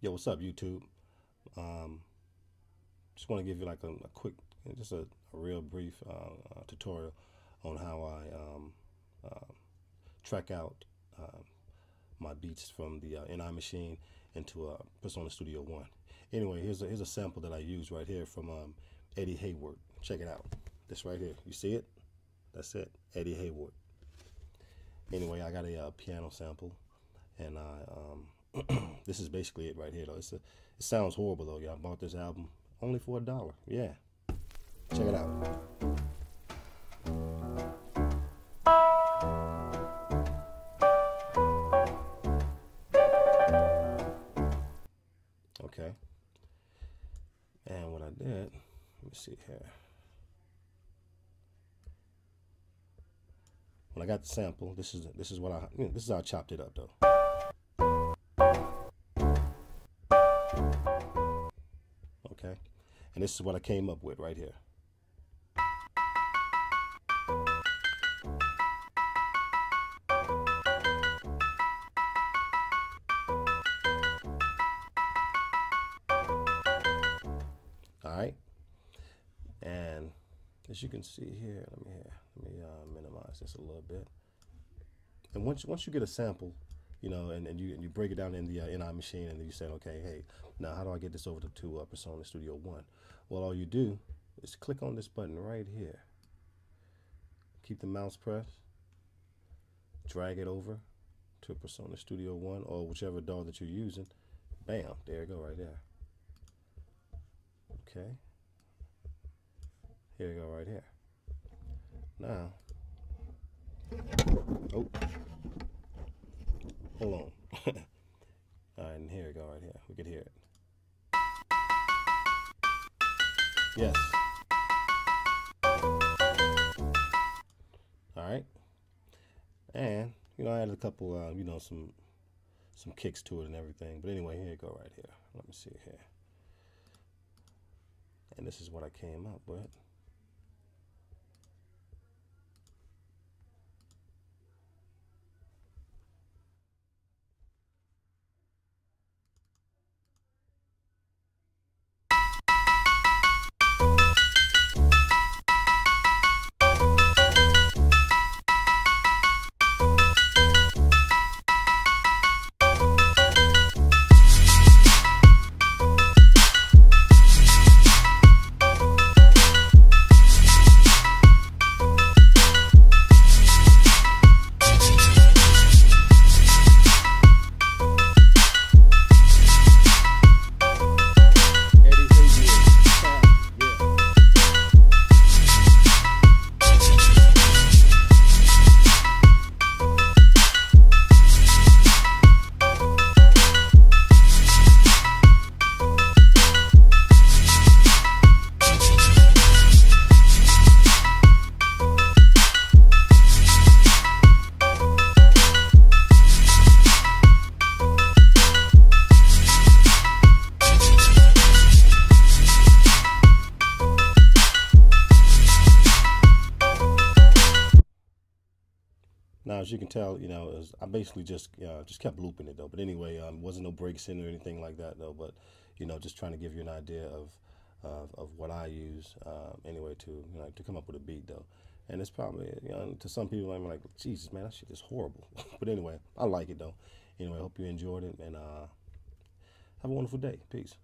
Yo, what's up, YouTube? Um, just want to give you like a, a quick, just a, a real brief uh, uh, tutorial on how I um, uh, track out uh, my beats from the uh, NI Maschine into a PreSonus Studio One. Anyway, here's a, here's a sample that I use right here from um, Eddie Heywood. Check it out. This right here. You see it? That's it. Eddie Heywood. Anyway, I got a uh, piano sample, and I um, this is basically it right here though. It's a, it sounds horrible though. Y'all bought this album only for a dollar. Yeah. Check it out. Okay. And what I did, let me see here. When I got the sample, this is this is what I you know, this is how I chopped it up though. And this is what I came up with right here. All right. And as you can see here, let me here, let me uh, minimize this a little bit. And once once you get a sample, you know, and, and you and you break it down in the uh, NI Maschine, and you say, okay, hey, now how do I get this over to, to uh, PreSonus Studio One? Well, all you do is click on this button right here. Keep the mouse pressed. Drag it over to PreSonus Studio One or whichever DAW that you're using. Bam, there you go, right there. Okay. Here you go, right here. Now, Yes. All right. And you know, I added a couple, uh, you know, some some kicks to it and everything. But anyway, here you go, right here. Let me see here. And this is what I came up with. As you can tell, you know, was, I basically just uh, just kept looping it though. But anyway, um, wasn't no breaks in or anything like that though. But you know, just trying to give you an idea of of, of what I use uh, anyway to you know, to come up with a beat though. And it's probably you know, to some people I'm like, Jesus man, that shit is horrible. but anyway, I like it though. Anyway, I hope you enjoyed it and uh, have a wonderful day. Peace.